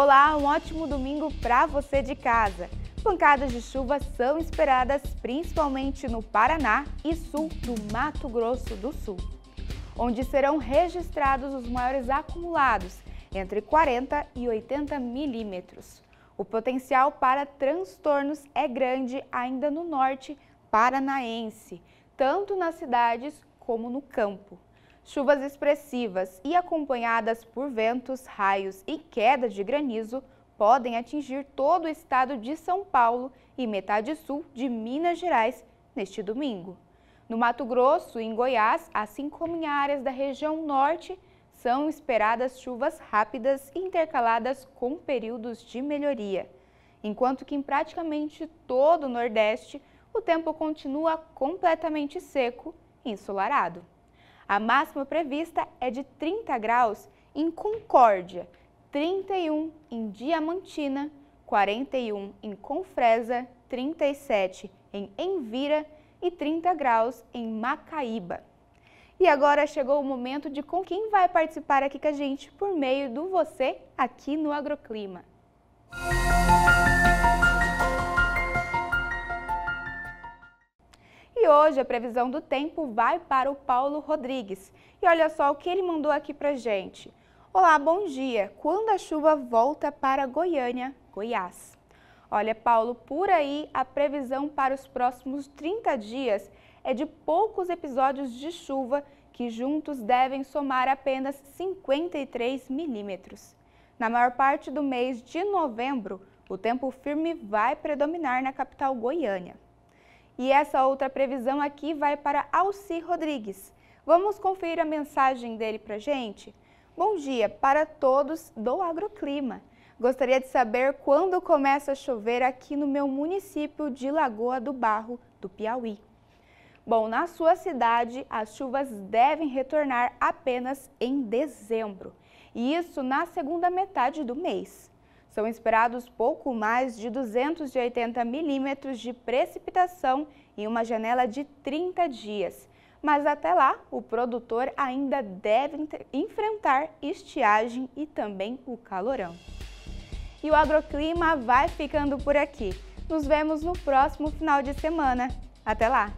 Olá, um ótimo domingo para você de casa. Pancadas de chuva são esperadas principalmente no Paraná e sul do Mato Grosso do Sul, onde serão registrados os maiores acumulados, entre 40 e 80 milímetros. O potencial para transtornos é grande ainda no norte paranaense, tanto nas cidades como no campo. Chuvas expressivas e acompanhadas por ventos, raios e queda de granizo podem atingir todo o estado de São Paulo e metade sul de Minas Gerais neste domingo. No Mato Grosso e em Goiás, assim como em áreas da região norte, são esperadas chuvas rápidas intercaladas com períodos de melhoria, enquanto que em praticamente todo o Nordeste o tempo continua completamente seco e ensolarado. A máxima prevista é de 30 graus em Concórdia, 31 em Diamantina, 41 em Confresa, 37 em Envira e 30 graus em Macaíba. E agora chegou o momento de com quem vai participar aqui com a gente por meio do Você aqui no Agroclima. Hoje a previsão do tempo vai para o Paulo Rodrigues. E olha só o que ele mandou aqui para gente. Olá, bom dia. Quando a chuva volta para Goiânia, Goiás? Olha, Paulo, por aí a previsão para os próximos 30 dias é de poucos episódios de chuva que juntos devem somar apenas 53 milímetros. Na maior parte do mês de novembro, o tempo firme vai predominar na capital Goiânia. E essa outra previsão aqui vai para Alci Rodrigues. Vamos conferir a mensagem dele para gente? Bom dia para todos do Agroclima. Gostaria de saber quando começa a chover aqui no meu município de Lagoa do Barro, do Piauí. Bom, na sua cidade, as chuvas devem retornar apenas em dezembro, e isso na segunda metade do mês. São esperados pouco mais de 280 milímetros de precipitação em uma janela de 30 dias. Mas até lá, o produtor ainda deve enfrentar estiagem e também o calorão. E o agroclima vai ficando por aqui. Nos vemos no próximo final de semana. Até lá!